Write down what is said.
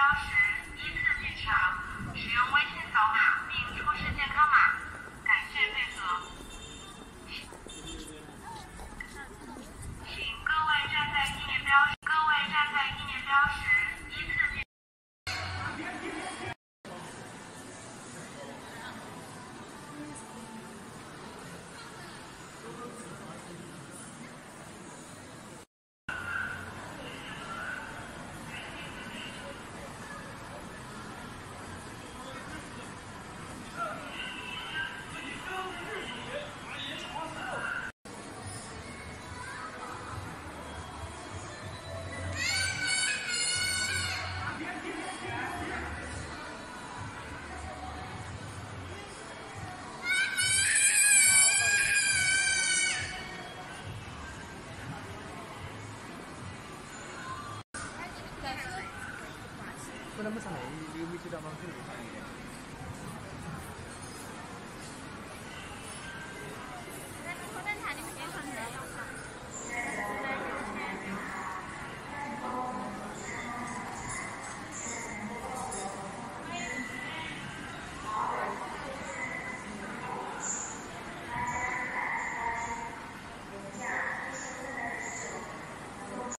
标识依次进场，使用微信扫码并出示健康码，感谢配合。请各位站在地面标，各位站在地面标识。apa nama sana? Dia mesti dah bangsa.